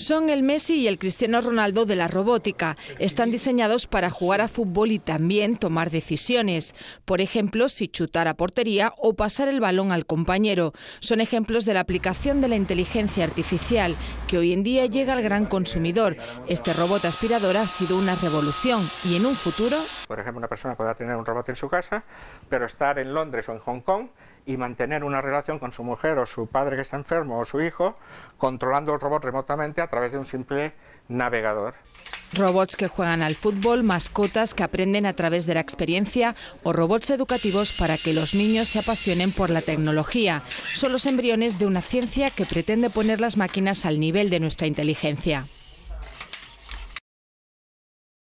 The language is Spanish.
Son el Messi y el Cristiano Ronaldo de la robótica. Están diseñados para jugar a fútbol y también tomar decisiones. Por ejemplo, si chutar a portería o pasar el balón al compañero. Son ejemplos de la aplicación de la inteligencia artificial que hoy en día llega al gran consumidor. Este robot aspirador ha sido una revolución y en un futuro... Por ejemplo, una persona podrá tener un robot en su casa, pero estar en Londres o en Hong Kong y mantener una relación con su mujer o su padre que está enfermo o su hijo, controlando el robot remotamente a través de un simple navegador. Robots que juegan al fútbol, mascotas que aprenden a través de la experiencia o robots educativos para que los niños se apasionen por la tecnología. Son los embriones de una ciencia que pretende poner las máquinas al nivel de nuestra inteligencia.